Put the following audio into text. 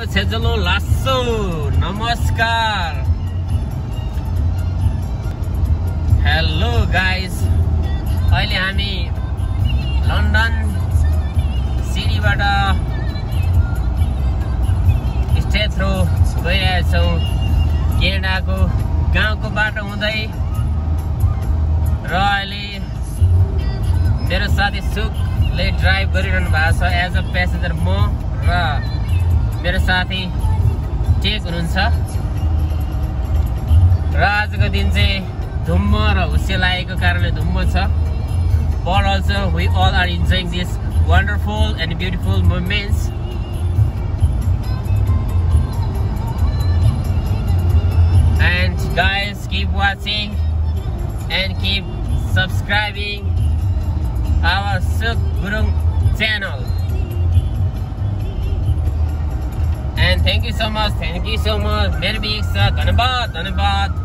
छेजलो लासो नमस्कार hello guys अहिले हामी लन्डन सिटीबाट स्टेज थ्रु गइरहेछौँ। केडाको गाउँको बाटो हुँदै र अहिले मेरो साथी सुकले ड्राइभ गरिरहनु भएको छ। एज अ प्यासेन्जर म र मेरो साथी टेक हुनुहुन्छ? र आजको दिन चाहिँ धुम्म र हुसिया कारणले धुम्म छो। All are enjoying this wonderful and beautiful moments and keep watching and and subscribing our our Gurung Gurung channel thank you so much. Thank you so much. Very big sir. धन्यवाद धन्यवाद